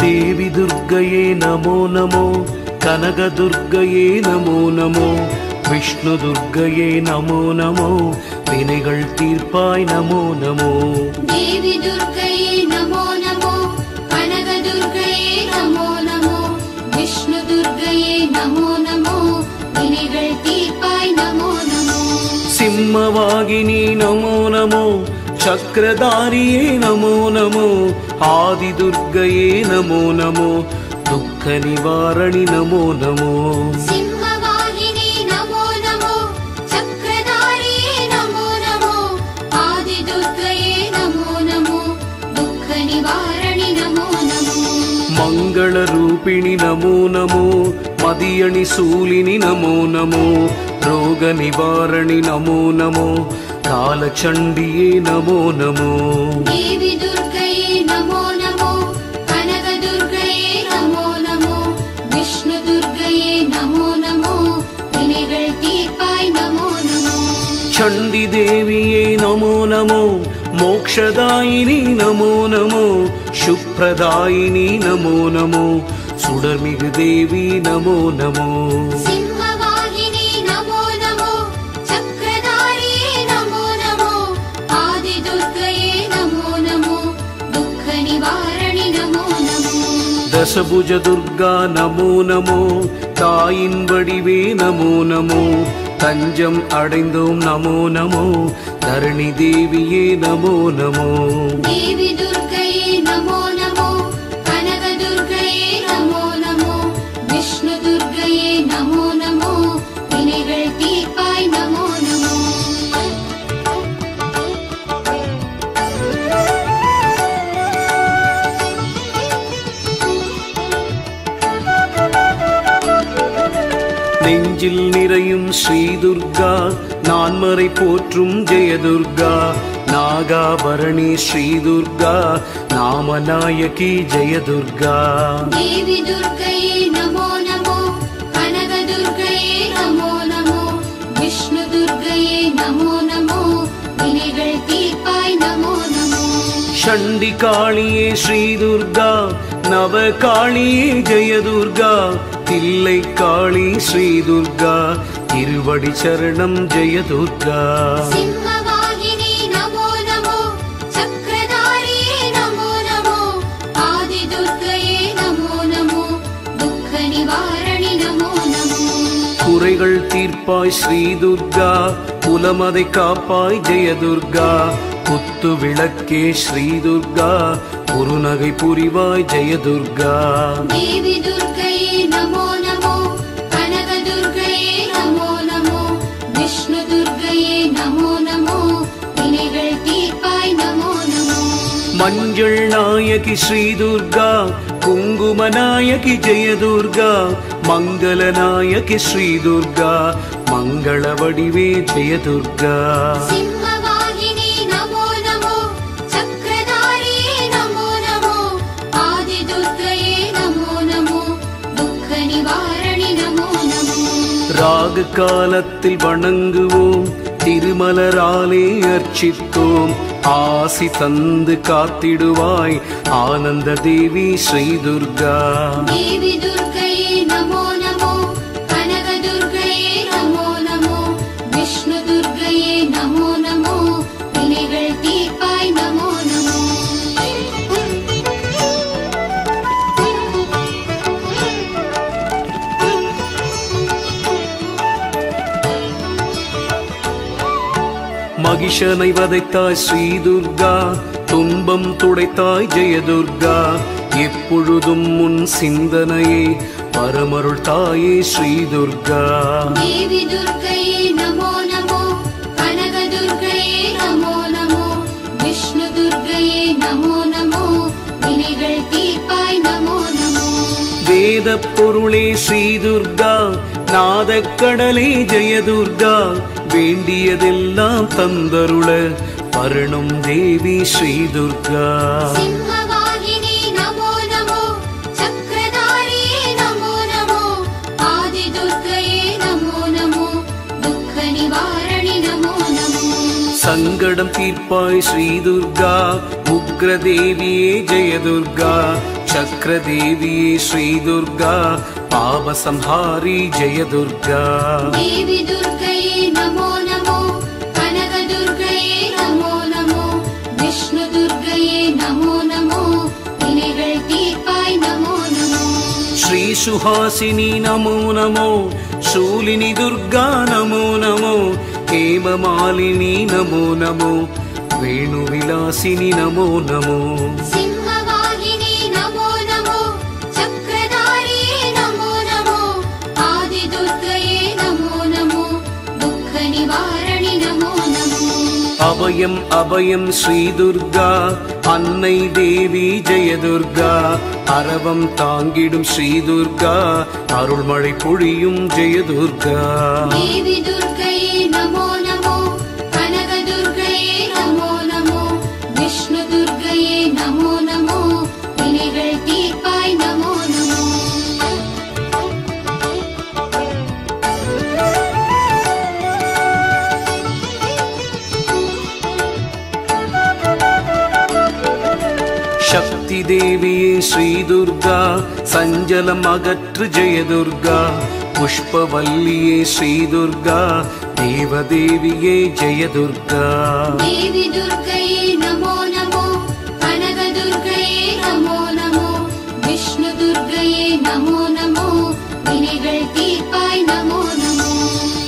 దేవి దుర్గయే నమో నమో కనక దుర్గయే నమో నమో. விஷ்ணு துர்க்கையே நமோ நமோ வினைகள் தீர்ப்பாய் நமோ நமோ. தேவி துர்க்கையே நமோ நமோ கனகதுர்க்கையே நமோ நமோ விஷ்ணு துர்க்கையே நமோ நமோ வினைகள் தீர்ப்பாய் நமோ நமோ. சிம்மவாகினி நமோ நமோ சக்கரதாரியே நமோ நமோ ஆதி துர்க்கையே நமோ நமோ துக்க நிவாரணி நமோ நமோ. मङ्गलरूपिणि नमो नमो मदीयणि शूलिनि नमो नमो रोगनिवारणि नमो नमो कालचण्डिये नमो नमो ಚಂಡಿ ದೇವಿಯೇ ನಮೋ ನಮೋ ಮೋಕ್ಷದಾಯಿನಿ ನಮೋ ನಮೋ சுப்ரதாயினி நமோ நமோ சுடர்மிகு தேவி நமோ நமோ. தசபுஜ துர்கா நமோ நமோ தாயின் வடிவே நமோ நமோ தஞ்சம் அடைந்தோம் நமோ நமோ தரணி தேவியே நமோ நமோ. தேவி நெஞ்சில் நிறையும் ஸ்ரீதுர்கா. நான்மறை போற்றும் ஜெயதுர்கா. நாகாபரணி ஸ்ரீதுர்கா. நாமநாயகி ஜெயதுர்கா. தேவி துர்க்கையே நமோ நமோ. கனகதுர்க்கையே நமோ நமோ. விஷ்ணு துர்க்கையே நமோ நமோ. வினைகள் தீர்ப்பாய் நமோ நமோ. சண்டி காளியே ஸ்ரீதுர்கா. நவ காளியே ஜெயதுர்கா. தில்லை காளி ஸ்ரீ துர்கா திருவடி சரணம் ஜெய துர்கா குறைகள் தீர்ப்பாய் ஸ்ரீ துர்கா குலமதை காப்பாய் ஜெயதுர்கா. குத்து விளக்கே ஸ்ரீ துர்கா குருநகை புரிவாய் ஜெயதுர்கா. தேவி துர்க்கையே நமோ நமோ கனகதுர்க்கையே நமோ நமோ விஷ்ணு துர்க்கையே நமோ நமோ வினைகள் தீர்ப்பாய் நமோ நமோ. மஞ்சள் நாயகி ஸ்ரீதுர்கா குங்கும நாயகி ஜெயதுர்கா மங்கள நாயகி ஸ்ரீதுர்கா மங்கள வடிவே ஜெயதுர்கா. ராகு காலத்தில் வணங்குவோம் திருமலராலே அர்ச்சித்தோம். ஆசி தந்து காத்திடுவாய் ஆனந்த தேவி ஸ்ரீ துர்கா. தேவி துர்கை மகிஷனை வதைத்தாய் ஸ்ரீதுர்கா துன்பம் துடைத்தாய் ஜெயதுர்கா. எப்பொழுதும் உன் சிந்தனையே பரமருள் தாயே ஸ்ரீதுர்கா. வேத பொருளே ஸ்ரீதுர்கா நாதக்கடலே ஜெயதுர்கா. வேண்டியதெல்லாம் தந்தருள பருணும் தேவி ஸ்ரீ துர்கா. சங்கடம் தீர்ப்பாய் ஸ்ரீ துர்கா உக்ரதேவியே ஜெயதுர்கா. चक्रदेवी श्रीदुर्गा पापसंहारी जय दुर्गा देवी दुर्गये नमो नमो कनकदुर्गये नमो नमो विष्णुदुर्गये नमो नमो தீர்ப்பாய் நமோ நமோ श्री सुहासिनी नमो नमो शूलिनी दुर्गा नमो नमो हेममालिनी नमो नमो वेणुविलासिनि नमो नमो அபயம் அபயம் ஸ்ரீ துர்கா. அன்னை தேவி ஜெயதுர்கா. அரவம் தாங்கிடும் ஸ்ரீ துர்கா. அருள்மழை பொழியும் ஜெய ஸ்ரீதுர்கா சஞ்சலம் அகற்று ஜெயதுர்கா. புஷ்பவல்லியே ஸ்ரீதுர்கா தேவதேவியே ஜெயதுர்கா. தேவி துர்கையே நமோ நமோ கனக துர்கையே நமோ நமோ விஷ்ணு துர்கையே நமோ.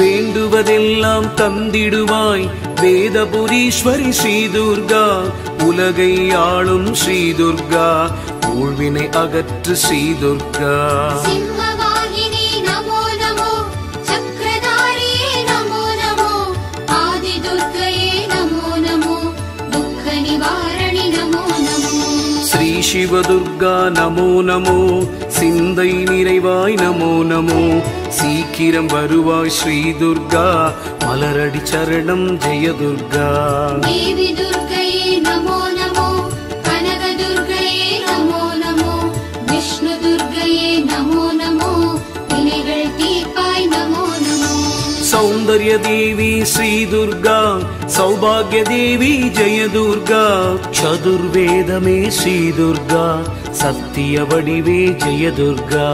வேண்டுவதெல்லாம் தந்திடுவாய் வேதபுரீஸ்வரி ஸ்ரீதுர்கா உலகை ஆளும் ஸ்ரீதுர்கா. ஊழ்வினை அகற்று சீதுர்கா சிவதுர்கா நமோ நமோ சிந்தை நிறைவாய் நமோ நமோ சீக்கிரம் வருவாய் ஸ்ரீ துர்கா மலரடி சரணம் ஜெயதுர்கா. தேவி துர்கை సౌందర్య దేవి శ్రీ దుర్గా సౌభాగ్య దేవి జయ దుర్గా చతుర్వేదమే శ్రీ దుర్గా సత్య వడివే జయ దుర్గా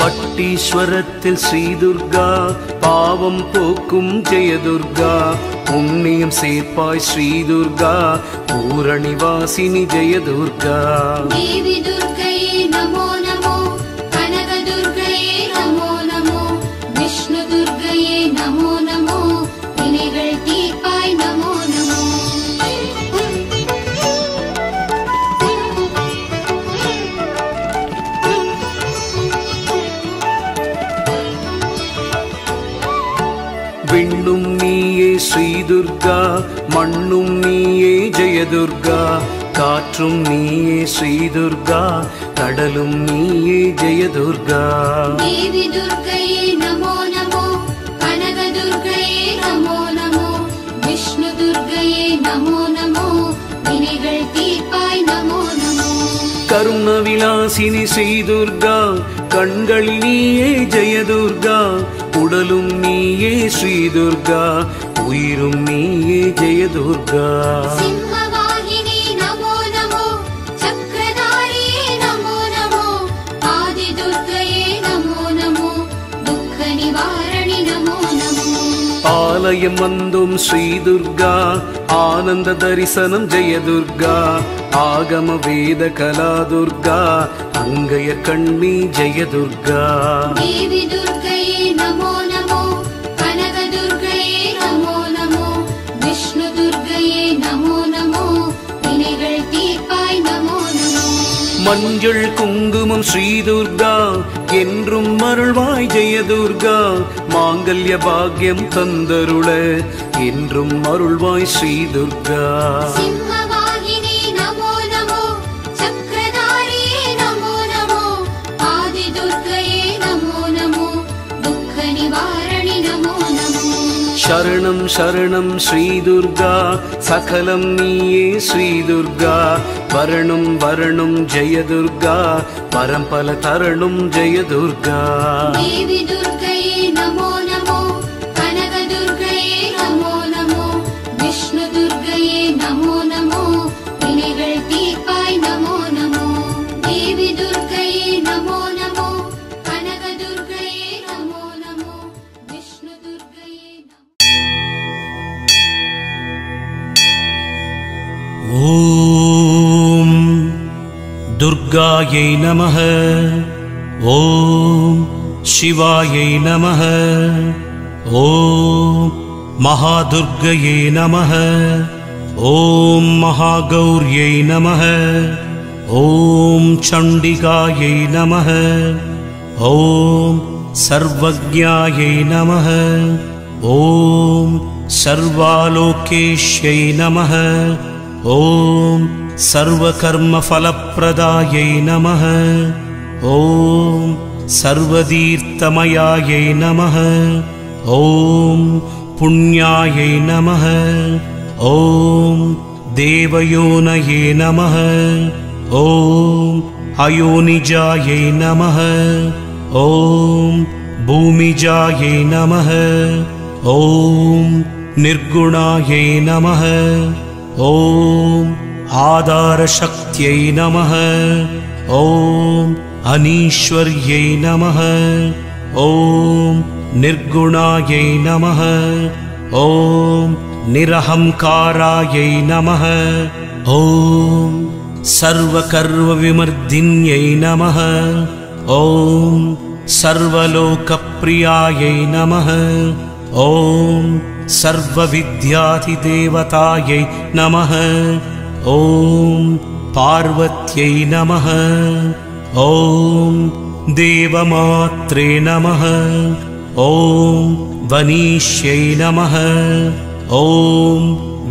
பட்டீஸ்வரத்தில் ஸ்ரீதுர்கா பாவம் போக்கும் ஜெயதுர்கா பொன்னியும் சேர்ப்பாய் ஸ்ரீதுர்கா பூரணிவாசினி ஜெயதுர்கா. ஸ்ரீதுர்கா மண்ணும் நீயே ஜெயதுர்கா காற்றும் நீயே ஸ்ரீதுர்கா கடலும் நீயே ஜெயதுர்கா. தேவி துர்கையே நமோ நமோ கனக துர்கையே நமோ நமோ ஸ்ரீதுர்கா கண்களில் நீயே ஜெயதுர்கா உடலும் நீயே ஸ்ரீதுர்கா உயிரும் நீயே ஜெயதுர்கா. ஆலயம் வந்தும் ஸ்ரீ துர்கா ஆனந்த தரிசனம் ஜெயதுர்கா ஆகம வேத கலா துர்கா அங்கைய கண்மி ஜெயதுர்கா. துர்கா மஞ்சள் குங்குமம் ஸ்ரீதுர்கா என்றும் அருள்வாய் ஜெயதுர்கா மாங்கல்ய பாக்யம் தந்தருள என்றும் அருள்வாய் ஸ்ரீதுர்கா. நிவாரணி நமோ நமோ. சரணம் ஸ்ரீதுர்கா சகலம் நீயே ஸ்ரீதுர்கா வரணும் வரணும் ஜெயதுர்கா பரம்பல தரணும் ஜெயதுர்கா देवि ॐ दुर्गायै नमः। ॐ शिवायै नमः। ॐ महादुर्गये नमः। ॐ महागौर्यै नमः। ॐ चण्डिकायै नमः। ॐ सर्वज्ञायै नमः। ॐ सर्वालोकेश्यै नमः ॐ सर्वकर्मफलप्रदायै नमः। ॐ सर्वतीर्थमयायै नमः। ॐ पुण्यायै नमः। ॐ देवयोनये नमः। ॐ अयोनिजायै नमः। ॐ भूमिजायै नमः। ॐ निर्गुणायै नमः ॐ आधारशक्त्यै नमः। ॐ अनीश्वर्यै नमः। ॐ निर्गुणायै नमः। ॐ निरहङ्कारायै नमः। ॐ सर्वकर्मविमर्दिन्यै नमः। ॐ सर्वलोकप्रियायै नमः ॐ सर्वविद्याधिदेवतायै नमः। ॐ पार्वत्यै नमः। ॐ देवमात्रे नमः। ॐ वनीष्यै नमः। ॐ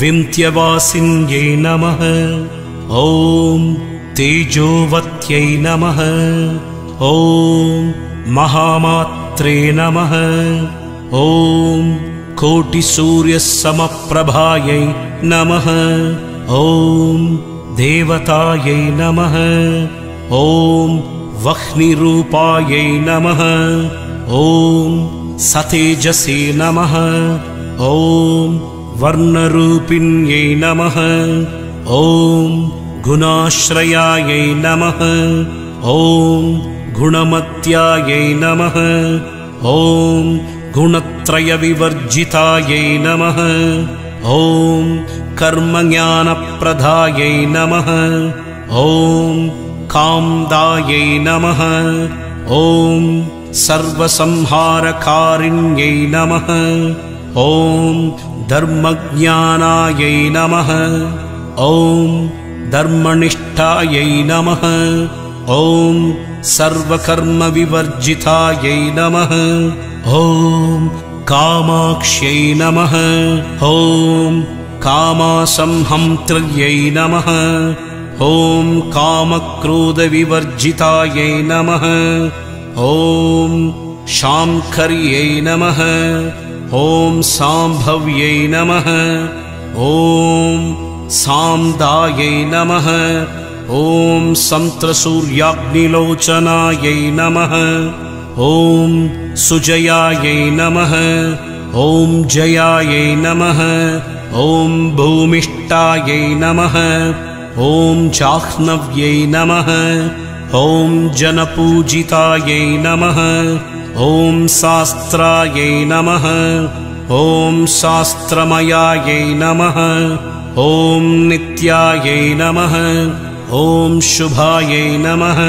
विन्त्यवासिन्यै नमः। ॐ तेजोवत्यै नमः। ॐ महामात्रे नमः ॐ कोटिसूर्यसमप्रभायै नमः। ॐ देवतायै नमः। ॐ वह्निरूपायै नमः। ॐ सतेजसे नमः। ॐ वर्णरूपिण्यै नमः। ॐ गुणाश्रयायै नमः। ॐ गुणमत्यायै नमः। ॐ गुणत्रयविवर्जितायै नमः। ॐ कर्मज्ञानप्रदायै नमः। ॐ कान्दायै नमः। ॐ सर्वसंहारकारिण्यै नमः। ॐ धर्मज्ञानायै नमः। ॐ धर्मनिष्ठायै नमः। ॐ सर्वकर्मविवर्जितायै नमः ॐ कामाक्ष्यै नमः। ॐ कामासंहन्त्र्यै नमः। ॐ कामक्रोधविवर्जितायै नमः। ॐ शाङ्कर्यै नमः। ॐ साम्भव्यै नमः। ॐ सान्दायै नमः। ॐ सन्त्रसूर्याग्निलोचनायै नमः ॐ सुजयायै नमः ॐ जयायै नमः ॐ भूमिष्ठायै नमः ॐ चाह्नव्यै नमः ॐ जनपूजितायै नमः ॐ शास्त्रायै नमः ॐ शास्त्रमयायै नमः ॐ नित्यायै नमः ॐ शुभायै नमः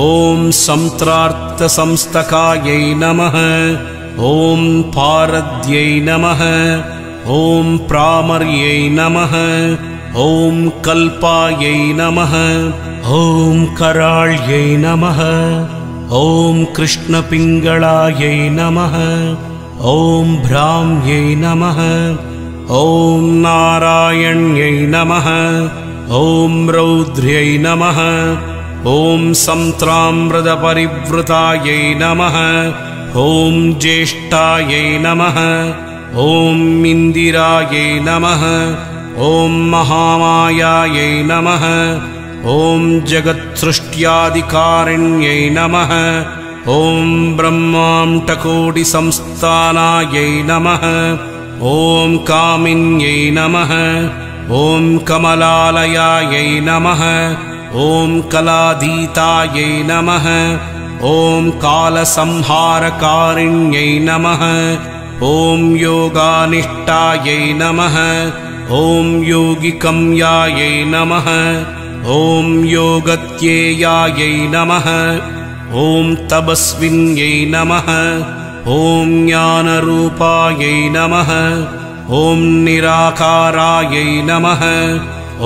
ॐ सन्त्रार्थसंस्तकायै नमः। ॐ पारद्यै नमः। ॐ प्रामर्यै नमः। ॐ कल्पायै नमः। ॐ कराळ्यै नमः। ॐ कृष्णपिङ्गळायै नमः। ॐ भ्राम्यै नमः। ॐ नारायण्यै नमः। ॐ रौद्र्यै नमः ॐ सन्त्रामृतपरिवृतायै नमः। ॐ ज्येष्ठायै नमः। ॐ इन्दिरायै नमः। ॐ महामायायै नमः। ॐ जगत्सृष्ट्यादिकारिण्यै नमः। ॐ ब्रह्माण्टकोटिसंस्थानायै नमः। ॐ कामिन्यै नमः। ॐ कमलालयायै नमः ॐ कलाधीतायै नमः ॐ कालसंहारकारिण्यै नमः ॐ योगानिष्ठायै नमः ॐ योगिकम्यायै नमः ॐ योगत्येयायै नमः ॐ तपस्विन्यै नमः ॐ ज्ञानरूपायै नमः ॐ निराकारायै नमः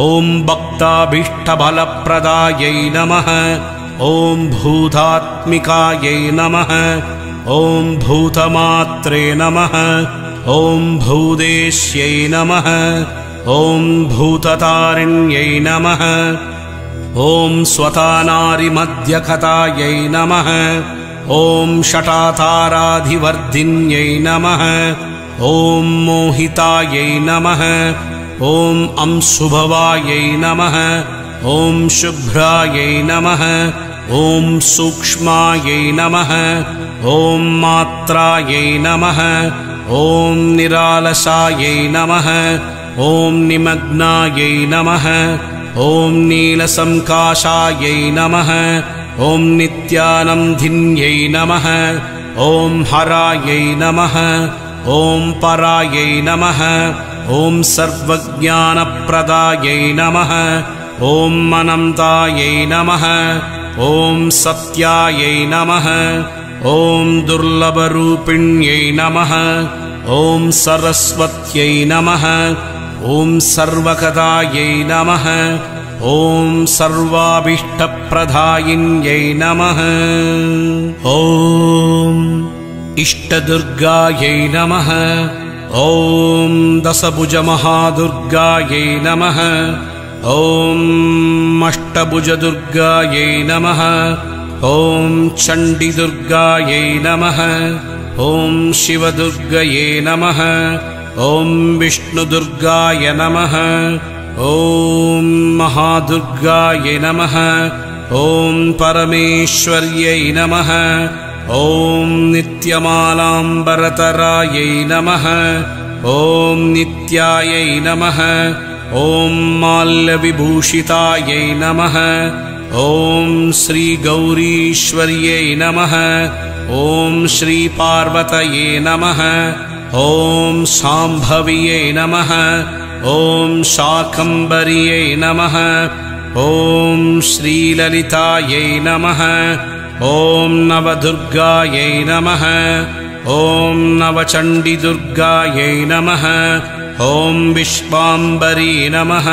ॐ भक्ताभीष्टबलप्रदायै नमः। ॐ भूतात्मिकायै नमः। ॐ भूतमात्रे नमः। ॐ भूदेश्यै नमः। ॐ भूततारिण्यै नमः। ॐ स्वतानारिमध्यकथायै नमः। ॐ षटाताराधिवर्धिन्यै नमः। ॐ मोहितायै नमः ॐ अंशुभवायै नमः ॐ शुभ्रायै नमः ॐ सूक्ष्मायै नमः ॐ मात्रायै नमः ॐ निरालसायै नमः ॐ निमग्नायै नमः ॐ नीलसङ्काशायै नमः ॐ नित्यानन्दिन्यै नमः ॐ हरायै नमः ॐ परायै नमः ॐ सर्वज्ञानप्रदायै नमः। ॐ अनन्तायै नमः। ॐ सत्यायै नमः। ॐ दुर्लभरूपिण्यै नमः। ॐ सरस्वत्यै नमः। ॐ सर्वकदायै नमः। ॐ सर्वाभीष्टप्रदायिन्यै नमः। ॐ इष्टदुर्गायै नमः ॐ दशभुजमहादुर्गायै नमः। ॐ अष्टभुजदुर्गायै नमः। ॐ चण्डिदुर्गायै नमः। ॐ शिवदुर्गये नमः। ॐ विष्णुदुर्गाय नमः। ॐ महादुर्गाय नमः। ॐ परमेश्वर्यै नमः ॐ नित्यमालाम्बरतरायै नमः। ॐ नित्यायै नमः। ॐ माल्यविभूषितायै नमः। ॐ श्रीगौरीश्वर्यै नमः। ॐ श्रीपार्वतये नमः। ॐ शाम्भव्यै नमः। ॐ शाकम्बर्यै नमः। ॐ श्रीललितायै नमः ॐ नवदुर्गायै नमः। ॐ नवचण्डिदुर्गायै नमः। ॐ विश्वाम्बरी नमः।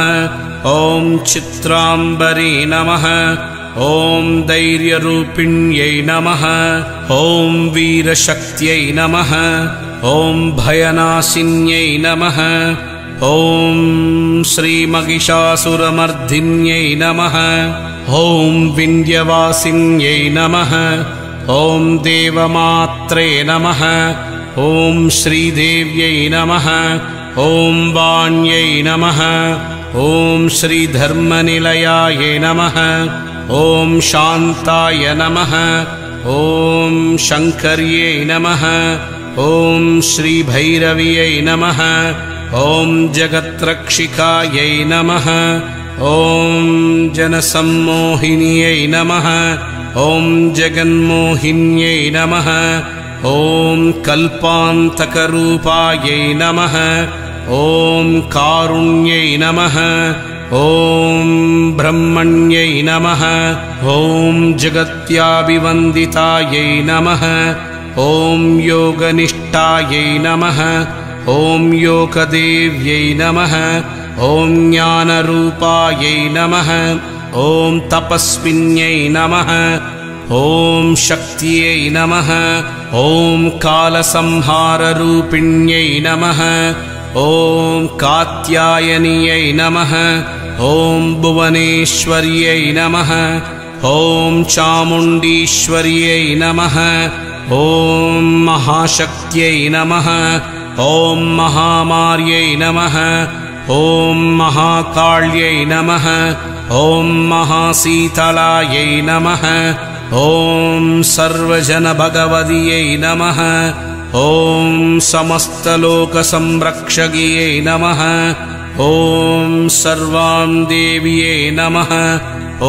ॐ चित्राम्बरी नमः। ॐ धैर्यरूपिण्यै नमः। ॐ वीरशक्त्यै नमः। ॐ भयनाशिन्यै नमः। ॐ श्रीमहिषासुरमर्धिन्यै नमः ॐ विन्द्यवासिन्यै नमः ॐ देवमात्रे नमः ॐ श्रीदेव्यै नमः ॐ वाण्यै नमः ॐ श्रीधर्मनिलयाय नमः ॐ शान्ताय नमः ॐ शङ्कर्यै नमः ॐ श्रीभैरव्यै नमः ॐ जगत्रक्षिकायै नमः ॐ जनसम्मोहिन्यै नमः ॐ जगन्मोहिन्यै नमः ॐ कल्पान्तकरूपायै नमः ॐ कारुण्यै नमः ॐ ब्रह्मण्यै नमः ॐ जगत्याभिवन्दितायै नमः ॐ योगनिष्ठायै नमः ॐ योगदेव्यै नमः ॐ ज्ञानरूपायै नमः ॐ तपस्विन्यै नमः ॐ शक्त्यै नमः ॐ कालसंहाररूपिण्यै नमः ॐ कात्यायन्यै नमः ॐ भुवनेश्वर्यै नमः ॐ चामुण्डीश्वर्यै नमः ॐ महाशक्त्यै नमः ॐ महामार्यै नमः ॐ महाकाल्यै नमः ॐ महाशीतलायै नमः ॐ सर्वजनभगवदियै नमः ॐ समस्तलोकसंरक्षगियै नमः ॐ सर्वां देव्यै नमः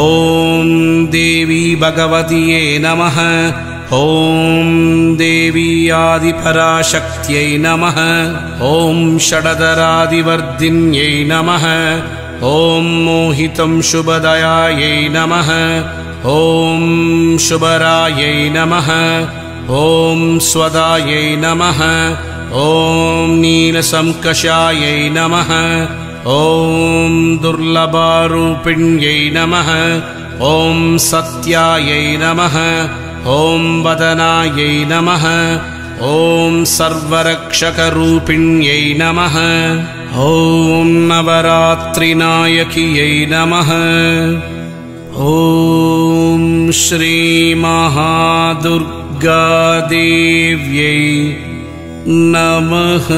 ॐ देवी भगवतिये नमः ॐ देवी आदिपराशक्त्यै नमः। ॐ षडदरादिवर्धिन्यै नमः। ॐ मोहितं शुभदयायै नमः। ॐ शुभरायै नमः। ॐ स्वदायै नमः। ॐ नीलसङ्कषायै नमः। ॐ दुर्लभारूपिण्यै नमः। ॐ सत्यायै नमः ॐ वदनायै नमः। ॐ सर्वरक्षकरूपिण्यै नमः। ॐ नवरात्रिनायकियै नमः। ॐ श्रीमहादुर्गादेव्यै नमः